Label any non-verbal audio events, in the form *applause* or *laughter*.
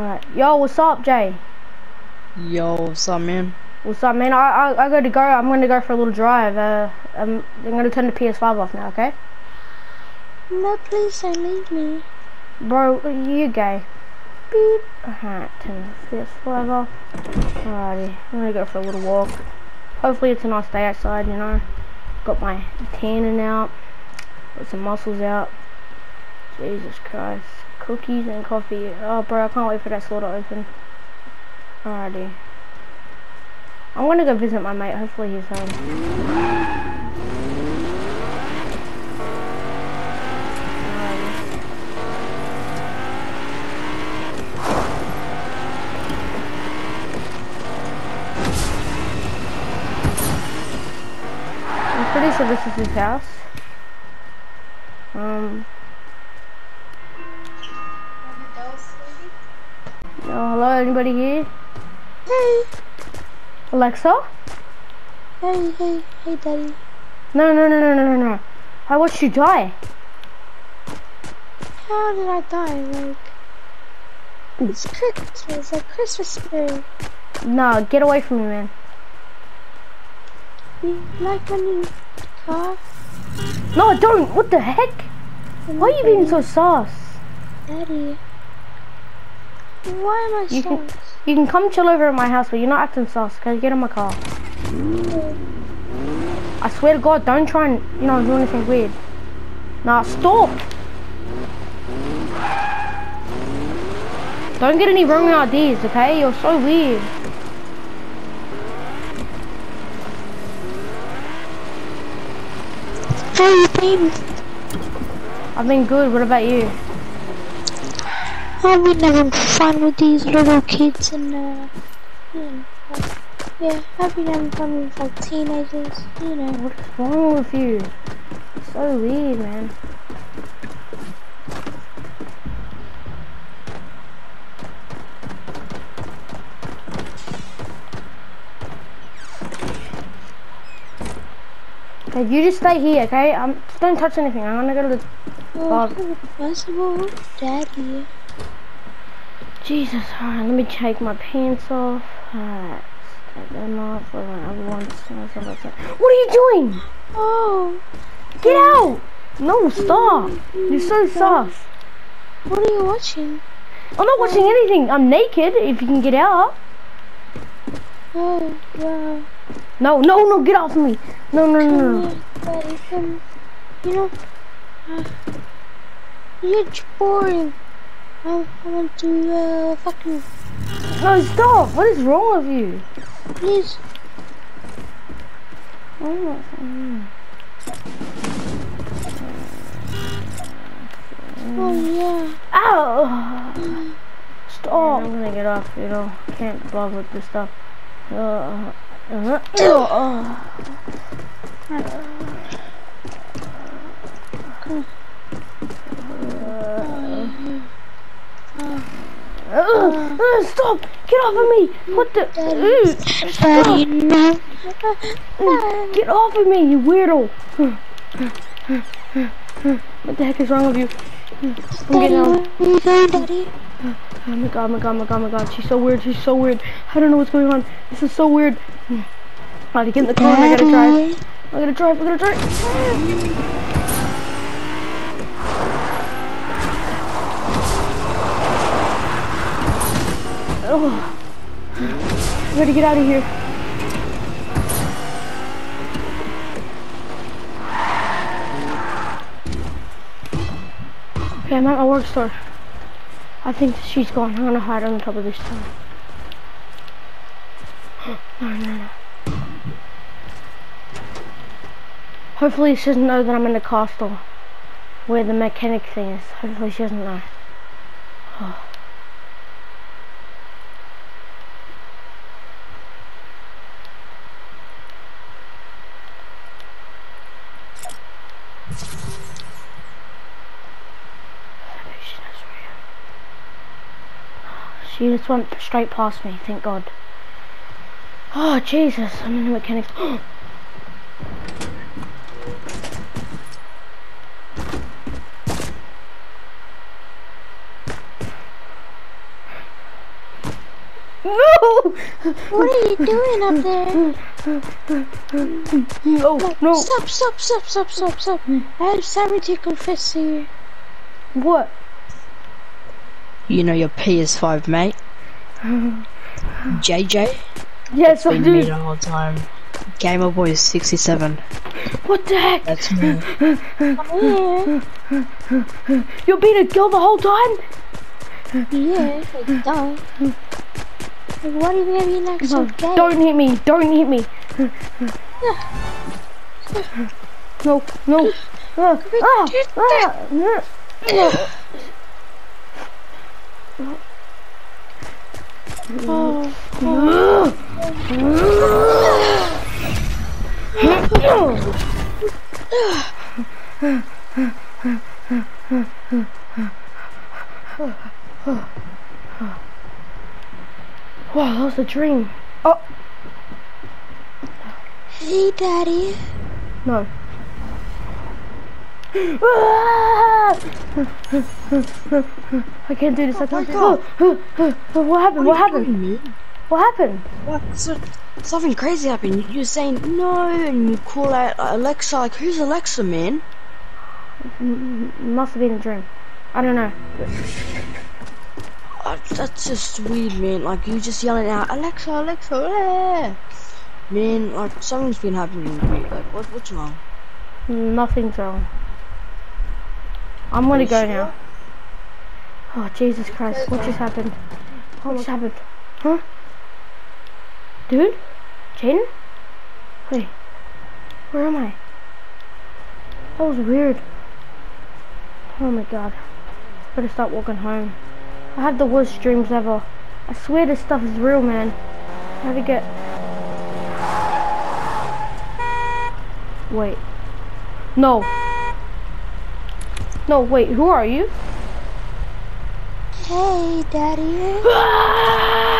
Alright. Yo, what's up, Jay? Yo, what's up, man? What's up, man? I, I, I gotta go. I'm gonna go for a little drive. Uh, I'm, I'm gonna turn the PS5 off now, okay? No, please don't leave me. Bro, you gay. Beep. Alright, turn the PS5 off. Alrighty. I'm gonna go for a little walk. Hopefully it's a nice day outside, you know. Got my tanning out. Got some muscles out. Jesus Christ. Cookies and coffee. Oh, bro, I can't wait for that store to open. Alrighty. I'm gonna go visit my mate. Hopefully he's home. I'm pretty sure this is his house. Um. Oh, hello, anybody here? Hey, Alexa? hey, hey, hey, daddy. No, no, no, no, no, no, no. I watched you die. How did I die? Like, it's Christmas, like Christmas spirit. No, get away from me, man. You like my new car? No, I don't. What the heck? Why are you being so sus? Daddy. Why am I You so? can, you can come chill over at my house, but you're not acting sus. Cause get in my car. I swear to God, don't try and you know do anything weird. Nah, stop. Don't get any wrong ideas, okay? You're so weird. How you been? I've been good. What about you? I've been having fun with these little kids and uh, you know, like, yeah, I've been having fun with like teenagers, you know. What is wrong with you? So weird, man. Okay, you just stay here, okay? Um, don't touch anything. I'm gonna go to the. Oh, first of all, daddy. Jesus, alright, let me take my pants off. Alright, take them off. Wait, wait, everyone's something like that. What are you doing? Oh, Get out! No, stop! You're so soft. what are you watching? I'm not watching anything. I'm naked. If you can get out. Oh, wow. No, no, no, get off me. No, no, no, no. here, daddy, come. You know, uh, you're boring. I, I want to, uh, fucking, No, stop. What is wrong with you? please. Oh, my- Oh, yeah. Ow! Stop. I'm gonna get off, you know. Can't bother with this stuff. Uh, uh, uh, *coughs* uh, uh, stop! Get off of me! What the? Uh, Get off of me, you weirdo! What the heck is wrong with you? I'm getting out. Oh my god, my god, my god, my god. She's so weird, she's so weird. I don't know what's going on. This is so weird. I gotta get in the car I gotta drive. I gotta drive, I gotta drive. Oh. I gotta get out of here. Okay, I'm at my work store. I think she's gone. I'm gonna hide on the top of this tower. no, no, no. Hopefully she doesn't know that I'm in the car store. Where the mechanic thing is. Hopefully she doesn't know. Oh. *sighs* She knows where I am. She just went straight past me, thank God. Oh, Jesus, I'm in the mechanics. *gasps* No! *laughs* What are you doing up there? *laughs* No, no. Stop, stop, stop, stop, stop, stop. I have something to confess to you. What? You know your PS5, mate. *sighs* JJ? Yes, I Been me do. the whole time. Gamer Boy is 67. What the heck? That's me. *laughs* You're being a girl the whole time? yeah, I don't. Like, what are you gonna be like so No, gay? don't hit me. Don't hit me. No, no. Ah, ah, ah, ah. Oh, Wow, that was a dream. Oh, hey, daddy. no. I can't do this. I can't do God. this. *gasps* What happened? What happened? What happened? What? So, something crazy happened. You're saying no, and you call out Alexa. Like, who's Alexa, man? M- Must have been a dream. I don't know. Uh, that's just weird, man. Like, you just yelling out, Alexa, Alexa, eh. Man, like, something's been happening to me. Like, what, what's wrong? Nothing's wrong. I'm gonna go sure? now. Oh Jesus Christ! What just happened? What just happened? Huh? Dude? Jaden? Wait. Where am I? That was weird. Oh my god. Better start walking home. I have the worst dreams ever. I swear this stuff is real, man. How to get... Wait. No. No, wait, who are you? Hey, daddy. *gasps* *gasps* Ah!